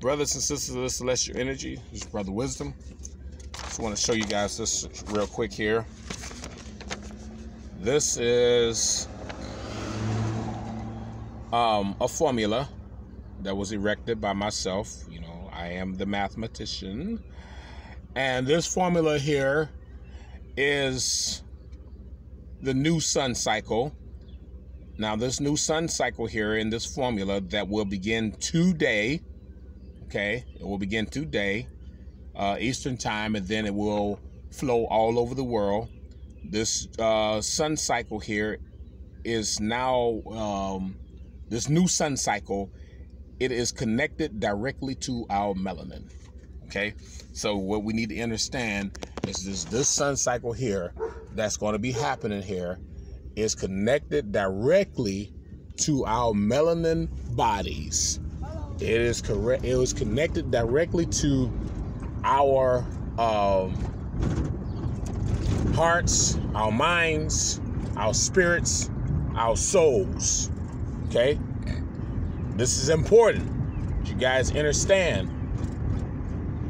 brothers and sisters of the celestial energy this is brother wisdom. Just want to show you guys this real quick here. This is um, a formula that was erected by myself. You know i am the mathematician. And this formula here is the new sun cycle. Now, this new sun cycle here in this formula that will begin today, okay, it will begin today, uh, Eastern time, and then it will flow all over the world. This uh, sun cycle here is now, um, this new sun cycle, it is connected directly to our melanin. Okay, so what we need to understand is this this sun cycle here that's going to be happening here is connected directly to our melanin bodies. It is correct. It was connected directly to our um, hearts, our minds, our spirits, our souls. Okay, this is important. You guys understand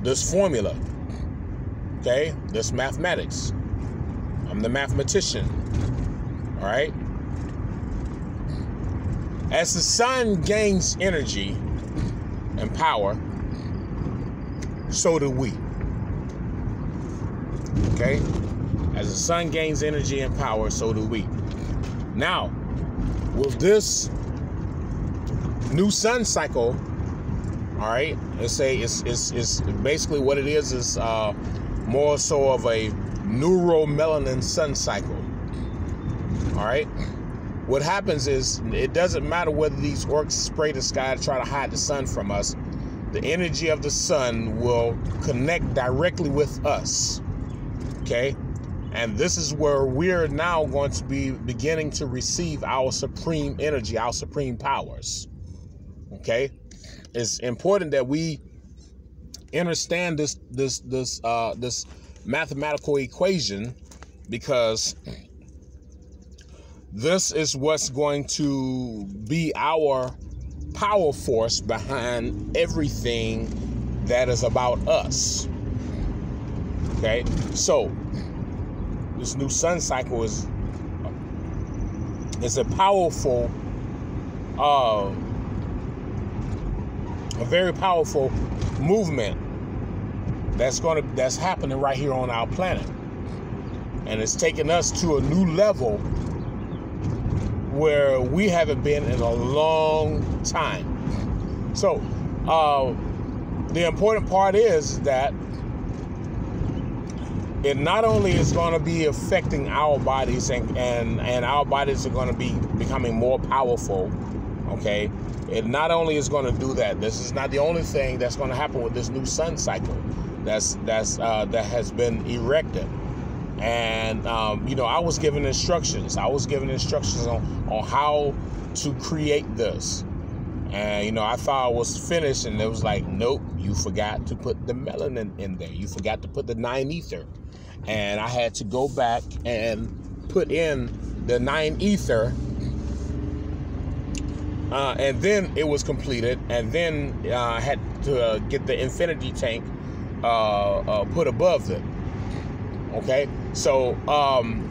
this formula. Okay, this mathematics. I'm the mathematician. All right. As the sun gains energy and power, so do we. Okay? As the sun gains energy and power, so do we. Now, with this new sun cycle, all right, let's say it's, it's, it's basically what it is is uh, more so of a neuromelanin sun cycle. All right. What happens is it doesn't matter whether these orcs spray the sky to try to hide the sun from us. The energy of the sun will connect directly with us. Okay. And this is where we're now going to be beginning to receive our supreme energy, our supreme powers. Okay. It's important that we understand this this this uh this mathematical equation because this is what's going to be our power force behind everything that is about us. Okay, so this new sun cycle is is a powerful, uh, a very powerful movement that's going to that's happening right here on our planet, and it's taking us to a new level where we haven't been in a long time. So, uh, the important part is that it not only is going to be affecting our bodies and, and, and our bodies are going to be becoming more powerful, okay? It not only is going to do that. This is not the only thing that's going to happen with this new sun cycle that's that's uh, that has been erected and um, you know i was given instructions. I was given instructions on, on how to create this. And you know i thought i was finished and it was like nope you forgot to put the melanin in there. You forgot to put the nine ether. And i had to go back and put in the nine ether. Uh, and then it was completed. And then uh, i had to uh, get the infinity tank uh, uh, put above it. Okay, so um,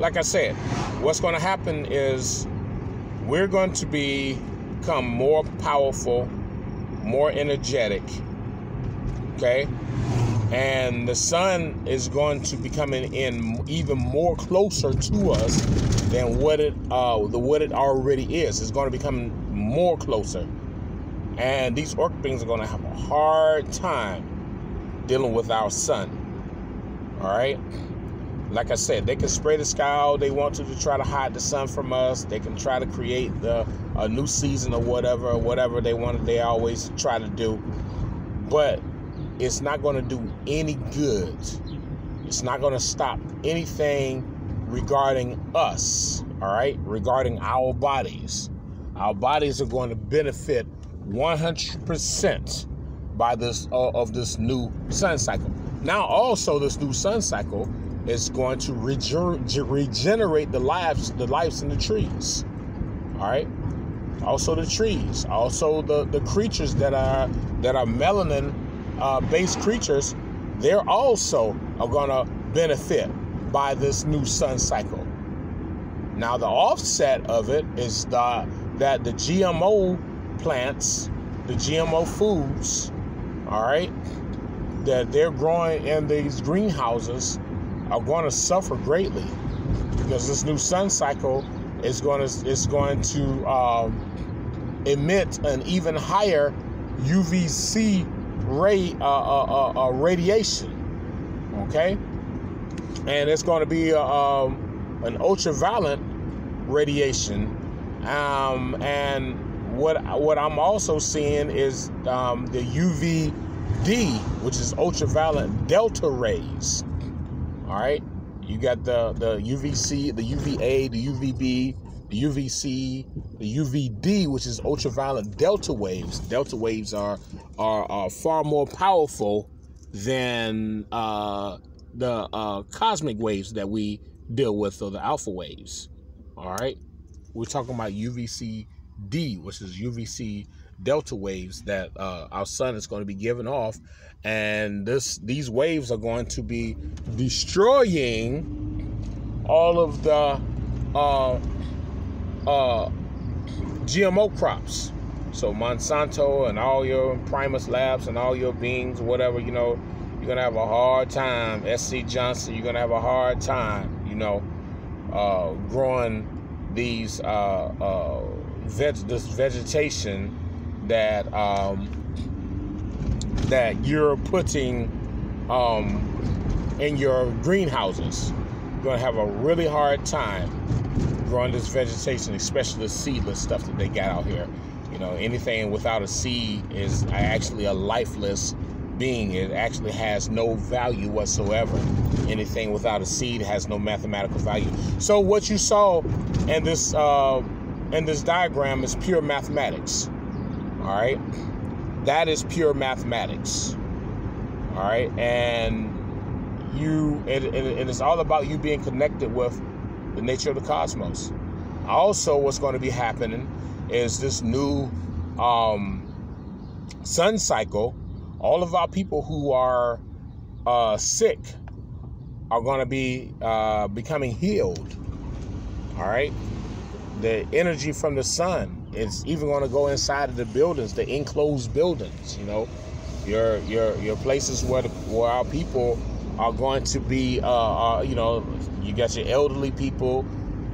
like I said, what's going to happen is we're going to be, become more powerful, more energetic. Okay, and the sun is going to be coming in even more closer to us than what it uh, the what it already is. It's going to become more closer, and these orc beings are going to have a hard time dealing with our sun. All right. Like I said, they can spray the sky all they want to to try to hide the sun from us. They can try to create the a new season or whatever, whatever they want. They always try to do, but it's not going to do any good. It's not going to stop anything regarding us. All right, regarding our bodies. Our bodies are going to benefit 100% by this uh, of this new sun cycle. Now, also, this new sun cycle is going to regenerate the lives, the lives in the trees. All right. also the trees, also the, the creatures that are that are melanin uh, based creatures, they're also are gonna benefit by this new sun cycle. Now the offset of it is the, that the GMO plants, the GMO foods, all right, that they're growing in these greenhouses are going to suffer greatly because this new sun cycle is going to is going to um, emit an even higher UVC ray uh, uh, uh, uh, radiation. Okay, and it's going to be uh, um, an ultraviolet radiation. Um, and what what I'm also seeing is um, the UVD, which is ultraviolet delta rays. All right, you got the the UVC, the UVA, the UVB, the UVC, the UVD, which is ultraviolet delta waves. Delta waves are are, are far more powerful than uh, the uh, cosmic waves that we deal with, or the alpha waves. All right, we're talking about UVC D, which is UVC delta waves that uh, our sun is going to be giving off and this these waves are going to be destroying all of the uh, uh, GMO crops. So Monsanto and all your Primus Labs and all your beans, whatever, you know, you're gonna have a hard time. SC Johnson, you're gonna have a hard time, you know, uh, growing these uh, uh, veg this vegetation that um, that you're putting um, in your greenhouses. You're to have a really hard time growing this vegetation, especially the seedless stuff that they got out here. You know, anything without a seed is actually a lifeless being. It actually has no value whatsoever. Anything without a seed has no mathematical value. So what you saw in this uh, in this diagram is pure mathematics. All right that is pure mathematics. All right, and you it, it, it is all about you being connected with the nature of the cosmos. Also, what's going to be happening is this new um, sun cycle. All of our people who are uh, sick are going to be uh, becoming healed. All right, the energy from the sun it's even going to go inside of the buildings, the enclosed buildings. You know, your your your places where the, where our people are going to be. Uh, uh, you know, you got your elderly people.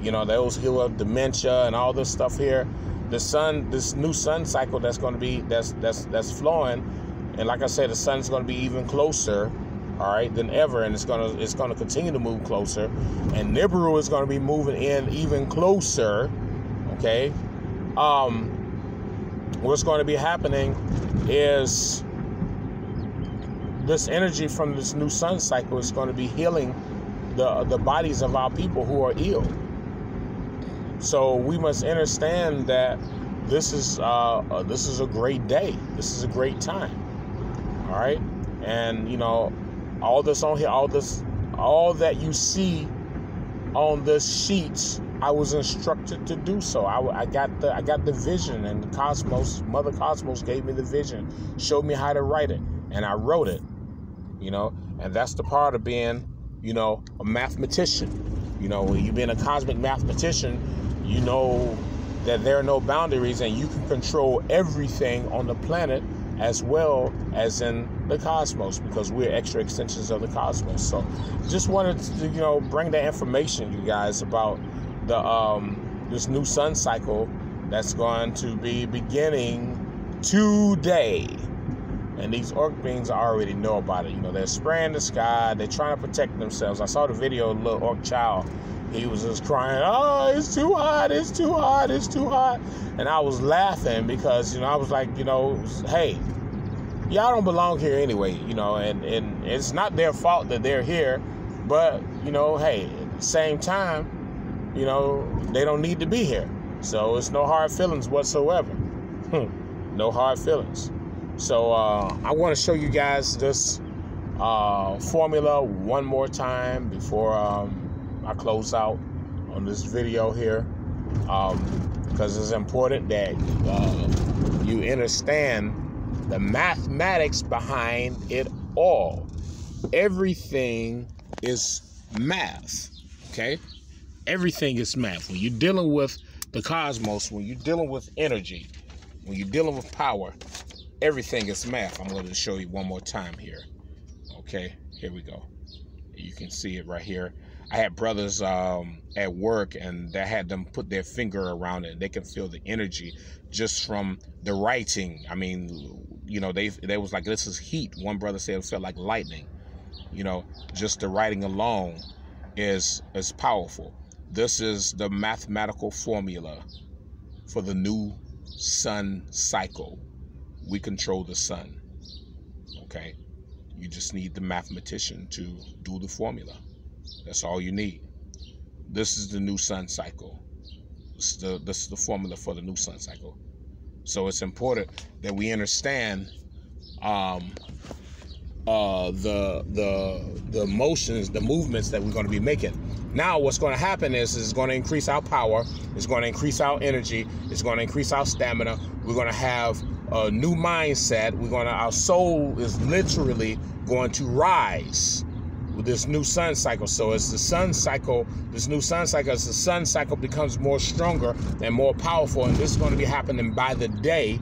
You know, those who have dementia and all this stuff here. The sun, this new sun cycle that's going to be that's that's that's flowing, and like I said, the sun's going to be even closer all right, than ever, and it's gonna it's gonna continue to move closer, and Nibiru is gonna be moving in even closer, okay, um, what's going to be happening is this energy from this new sun cycle is going to be healing the the bodies of our people who are ill. So we must understand that this is uh, uh, this is a great day. This is a great time. All right, and you know all this on here, all this, all that you see on this sheets I was instructed to do so. I, I, got the I got the vision, and the Cosmos, Mother Cosmos, gave me the vision, showed me how to write it, and I wrote it. You know, and that's the part of being, you know, a mathematician. You know, you being a cosmic mathematician, you know that there are no boundaries, and you can control everything on the planet as well as in the cosmos because we're extra extensions of the cosmos. So, just wanted to, you know, bring that information, you guys, about the um, this new sun cycle that's going to be beginning today. And these orc beings I already know about it. You know, they're spraying the sky. They're trying to protect themselves. I saw the video of little orc child. He was just crying, "Oh, it's too hot! It's too hot! It's too hot!" And I was laughing because you know I was like, you know, hey, y'all don't belong here anyway. You know, and and it's not their fault that they're here, but you know, hey, at the same time, you know, they don't need to be here. So it's no hard feelings whatsoever. Hmm. no hard feelings. So uh, I want to show you guys this uh, formula one more time before um, I close out on this video here. Um, because it's important that uh, you understand the mathematics behind it all. Everything is math, okay? Everything is math. When you're dealing with the cosmos, when you're dealing with energy, when you're dealing with power, everything is math. I'm going to show you one more time here. Okay, here we go. You can see it right here. I had brothers um, at work, and I had them put their finger around it. They can feel the energy just from the writing. I mean, you know, they they was like, "This is heat." One brother said it felt like lightning. You know, just the writing alone is is powerful. This is the mathematical formula for the new sun cycle. We control the sun. Okay? You just need the mathematician to do the formula. That's all you need. This is the new sun cycle. This is the, this is the formula for the new sun cycle. So it's important that we understand um, uh, the the the motions, the movements that we're going to be making. Now, what's going to happen is is going to increase our power. It's going to increase our energy. It's going to increase our stamina. We're going to have a new mindset. We're going to our soul is literally going to rise with this new sun cycle. So as the sun cycle, this new sun cycle, as the sun cycle becomes more stronger and more powerful, and this is going to be happening by the day,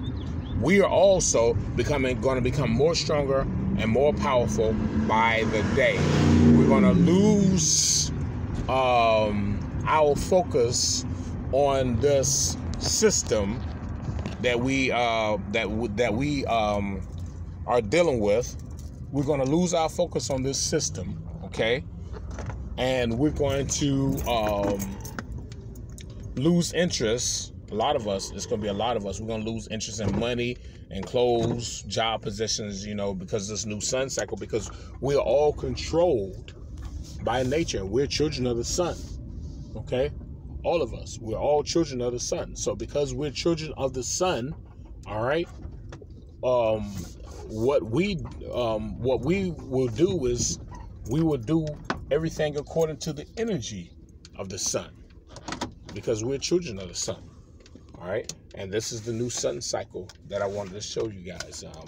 we are also becoming going to become more stronger and more powerful by the day. We're going to lose um, our focus on this system that we uh, that that we um, are dealing with. We're going to lose our focus on this system, okay? And we're going to um, lose interest. A lot of us, it's going to be a lot of us. We're going to lose interest in money and clothes, job positions, you know, because this new sun cycle, because we're all controlled by nature. We're children of the sun. Okay? All of us. We're all children of the sun. So because we're children of the sun, all right, um, what we um, what we will do is we will do everything according to the energy of the sun because we're children of the sun all right and this is the new sun cycle that i wanted to show you guys um,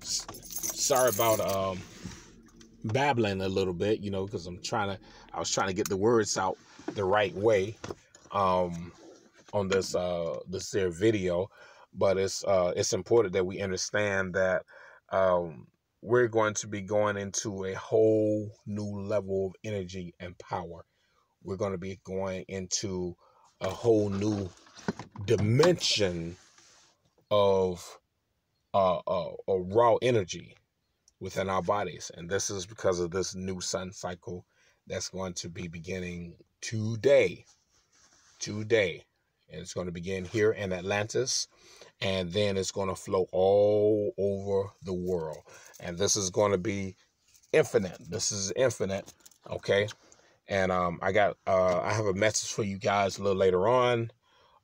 sorry about um, babbling a little bit you know because i'm trying to i was trying to get the words out the right way um, on this uh this their video. But it's uh it's important that we understand that um we're going to be going into a whole new level of energy and power. We're going to be going into a whole new dimension of uh, uh, uh, raw energy within our bodies. And this is because of this new sun cycle that's going to be beginning today. Today. And it's going to begin here in Atlantis. And then it's going to flow all over the world. And this is going to be infinite. This is infinite. Okay. And um, I got uh, I have a message for you guys a little later on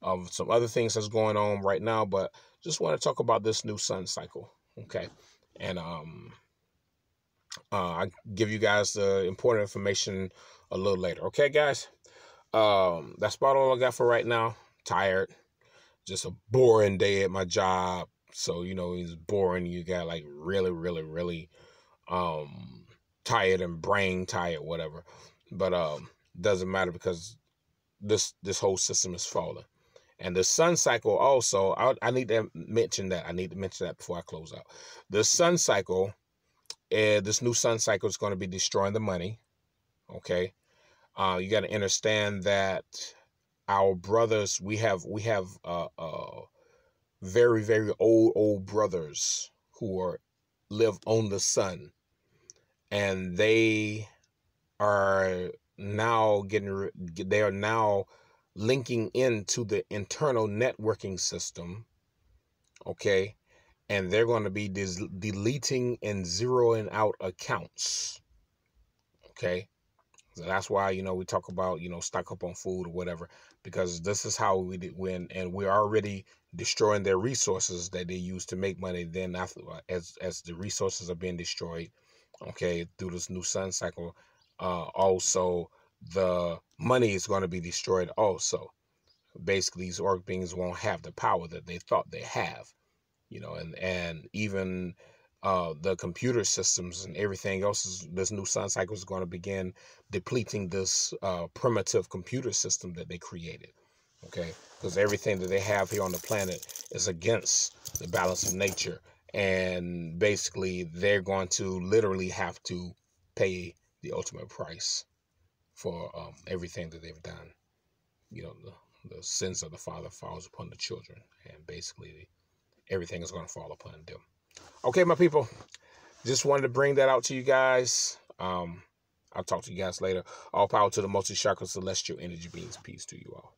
of some other things that's going on right now, but just want to talk about this new sun cycle. Okay. And um uh, I give you guys the important information a little later. Okay, guys. Um, that's about all I got for right now. Tired, just a boring day at my job. So you know, it's boring. You got like really, really, really um tired and brain tired, whatever. But um, doesn't matter because this this whole system is falling. And the sun cycle also, I, I need to mention that. I need to mention that before I close out. The sun cycle, uh, this new sun cycle is going to be destroying the money. Okay, uh, you got to understand that our brothers, we have we have uh, uh, very very old old brothers who are live on the sun, and they are now getting they are now linking into the internal networking system okay and they're going to be des- deleting and zeroing out accounts okay? So that's why you know we talk about you know stock up on food or whatever because this is how we did when and we're already destroying their resources that they use to make money then after as as the resources are being destroyed okay through this new sun cycle uh, also the money is going to be destroyed also. Basically these orc beings won't have the power that they thought they have you know and and even uh, the computer systems and everything else is this new sun cycle is going to begin depleting this uh, primitive computer system that they created okay? Because everything that they have here on the planet is against the balance of nature and basically they're going to literally have to pay the ultimate price for um, everything that they've done you know the, the sins of the father falls upon the children and basically everything is going to fall upon them Okay, my people. Just wanted to bring that out to you guys. Um, I'll talk to you guys later. All power to the multi chakra celestial energy beings. Peace to you all.